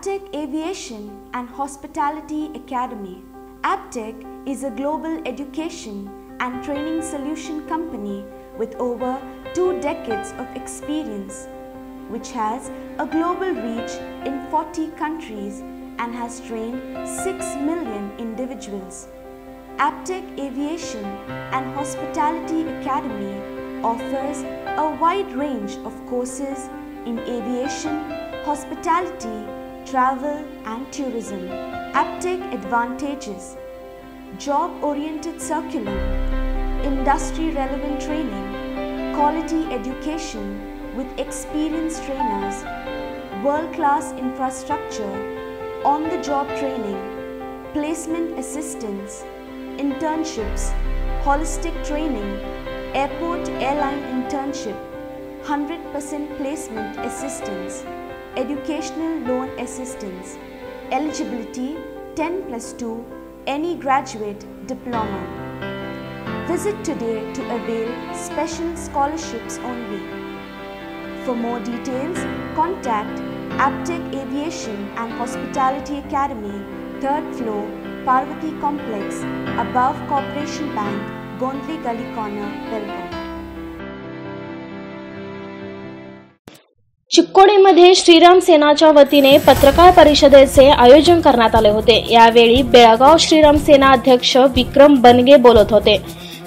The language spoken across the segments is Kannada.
Aptech Aviation and Hospitality Academy. Aptech is a global education and training solution company with over two decades of experience, which has a global reach in 40 countries and has trained 6 million individuals. Aptech Aviation and Hospitality Academy offers a wide range of courses in aviation, hospitality, travel, and tourism. Aptech Advantages. Job oriented curriculum, industry relevant training, quality education with experienced trainers, world class infrastructure, on the job training, placement assistance, internships, holistic training, airport airline internship, 100% placement assistance, educational loan assistance, eligibility 10 plus 2, any graduate diploma. Visit today to avail special scholarships only. For more details, contact Aptech Aviation and Hospitality Academy, 3rd floor, Parvati Complex, above Corporation Bank, Gondli Gully Corner, Belgaum. चिक्कोडीमध्ये Shriram सेनाच्या वतीने पत्रकार परिषदेचे आयोजन करण्यात आले होते यावेळी बेळगाव श्रीराम सेना अध्यक्ष विक्रम बनगे बोलत होते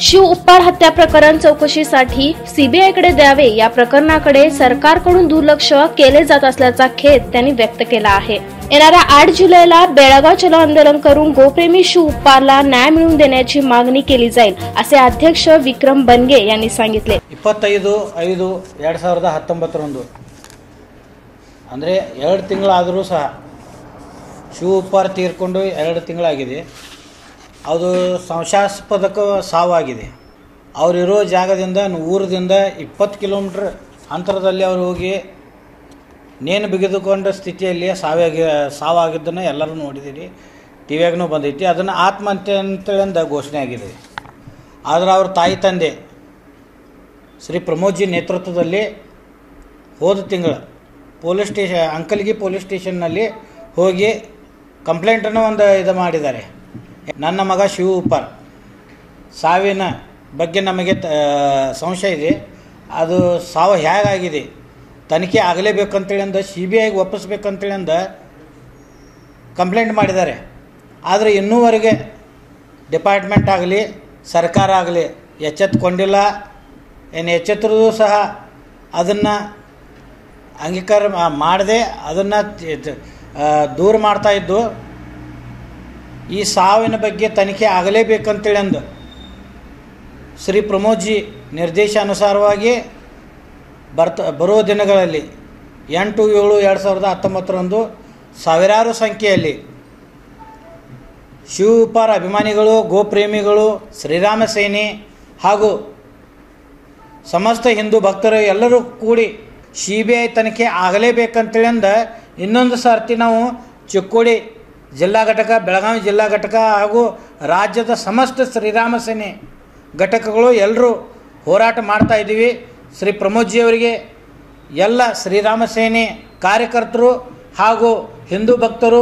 शिव उप्पाड हत्या प्रकरण चौकशीसाठी सीबीआयकडे द्यावे या प्रकरणाकडे सरकारकडून दुर्लक्ष केले जात असल्याचा खेद त्यांनी व्यक्त केला आहे येणाऱ्या आठ जुलैला बेळगाव चलो आंदोलन करून गोप्रेमी शिव उप्पारला न्याय मिळवून देण्याची मागणी केली जाईल असे अध्यक्ष विक्रम बनगे यांनी सांगितले ಇಪ್ಪತ್ತೈದು ಐದು ಎರಡು ಸಾವಿರದ ಹತ್ತೊಂಬತ್ತರಂದು ಅಂದರೆ ಎರಡು ತಿಂಗಳಾದರೂ ಸಹ ಶಿವ ಉಪ್ಪಾರ ತೀರ್ಕೊಂಡು ಎರಡು ತಿಂಗಳಾಗಿದೆ. ಅದು ಸಂಶಾಸ್ಪದಕ ಸಾವಾಗಿದೆ. ಅವರಿರೋ ಜಾಗದಿಂದ ಊರದಿಂದ ಇಪ್ಪತ್ತು ಕಿಲೋಮೀಟ್ರ್ ಅಂತರದಲ್ಲಿ ಅವರು ಹೋಗಿ ನೇಣು ಬಿಗಿದುಕೊಂಡ ಸ್ಥಿತಿಯಲ್ಲಿ ಸಾವಾಗಿ ಸಾವಾಗಿದ್ದನ್ನು ಎಲ್ಲರೂ ನೋಡಿದ್ದೀರಿ ಟಿ ವಿಯಾಗೂ ಬಂದೈತಿ. ಅದನ್ನು ಆತ್ಮಹತ್ಯೆ ಅಂತೇಳಿಂದ ಘೋಷಣೆ ಆಗಿದೆ. ಆದರೆ ಅವ್ರ ತಾಯಿ ತಂದೆ ಶ್ರೀ ಪ್ರಮೋದ್ಜಿ ನೇತೃತ್ವದಲ್ಲಿ ಹೋದ ತಿಂಗಳು ಪೊಲೀಸ್ ಸ್ಟೇಷನ್ ಅಂಕಲ್ಗಿ ಪೊಲೀಸ್ ಸ್ಟೇಷನ್ನಲ್ಲಿ ಹೋಗಿ ಕಂಪ್ಲೇಂಟನ್ನು ಒಂದು ಇದು ಮಾಡಿದ್ದಾರೆ. ನನ್ನ ಮಗ ಶಿವ ಉಪ್ಪಾರ್ ಸಾವಿನ ಬಗ್ಗೆ ನಮಗೆ ಸಂಶಯ ಇದೆ. ಅದು ಸಾವು ಹೇಗಾಗಿದೆ? ತನಿಖೆ ಆಗಲೇಬೇಕಂತೇಳಿಂದ ಸಿ ಬಿ ಐಗೆ ಒಪ್ಪಿಸ್ಬೇಕಂತೇಳಿಂದ ಕಂಪ್ಲೇಂಟ್ ಮಾಡಿದ್ದಾರೆ. ಆದರೆ ಇನ್ನೂವರೆಗೆ ಡಿಪಾರ್ಟ್ಮೆಂಟ್ ಆಗಲಿ, ಸರ್ಕಾರ ಆಗಲಿ ಎಚ್ಚೆತ್ಕೊಂಡಿಲ್ಲ. ಏನು ಎಚ್ಚೆತ್ತರೂ ಸಹ ಅದನ್ನು ಅಂಗೀಕಾರ ಮಾಡದೆ ಅದನ್ನು ದೂರ ಮಾಡ್ತಾ ಇದ್ದು, ಈ ಸಾವಿನ ಬಗ್ಗೆ ತನಿಖೆ ಆಗಲೇಬೇಕಂತೇಳಿ ಅಂದು ಶ್ರೀ ಪ್ರಮೋದ್ಜಿ ನಿರ್ದೇಶಾನುಸಾರವಾಗಿ ಬರ್ತ ಬರುವ ದಿನಗಳಲ್ಲಿ ಎಂಟು, ಏಳು, ಎರಡು ಸಾವಿರದ ಹತ್ತೊಂಬತ್ತರಂದು ಸಾವಿರಾರು ಸಂಖ್ಯೆಯಲ್ಲಿ ಶಿವಪಾರ ಅಭಿಮಾನಿಗಳು, ಗೋಪ್ರೇಮಿಗಳು, ಶ್ರೀರಾಮ ಸೇನೆ ಹಾಗೂ ಸಮಸ್ತ ಹಿಂದೂ ಭಕ್ತರು ಎಲ್ಲರೂ ಕೂಡಿ ಸಿ ಬಿ ಐ ತನಿಖೆ ಆಗಲೇಬೇಕಂತೇಳಿಂದ ಇನ್ನೊಂದು ಸರ್ತಿ ನಾವು ಚಿಕ್ಕೋಡಿ ಜಿಲ್ಲಾ ಘಟಕ, ಬೆಳಗಾವಿ ಜಿಲ್ಲಾ ಘಟಕ ಹಾಗೂ ರಾಜ್ಯದ ಸಮಸ್ತ ಶ್ರೀರಾಮ ಸೇನೆ ಘಟಕಗಳು ಎಲ್ಲರೂ ಹೋರಾಟ ಮಾಡ್ತಾ ಇದ್ದೀವಿ. ಶ್ರೀ ಪ್ರಮೋದ್ಜಿಯವರಿಗೆ ಎಲ್ಲ ಶ್ರೀರಾಮ ಸೇನೆ ಕಾರ್ಯಕರ್ತರು ಹಾಗೂ ಹಿಂದೂ ಭಕ್ತರು,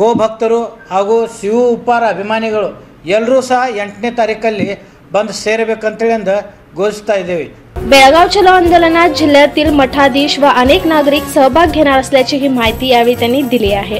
ಗೋ ಭಕ್ತರು ಹಾಗೂ ಶಿವ ಉಪ್ಪಾರ ಅಭಿಮಾನಿಗಳು ಎಲ್ಲರೂ ಸಹ ಎಂಟನೇ ತಾರೀಕಲ್ಲಿ ಬಂದು ಸೇರಬೇಕಂತೇಳಿಂದ ಘೋಷಿಸ್ತಾ ಇದ್ದೇವೆ. बेळगाव चलो आंदोलनात जिल्ह्यातील मठाधीश व अनेक नागरिक सहभाग घेणार असल्याची ही माहिती यावेळी त्यांनी दिली आहे.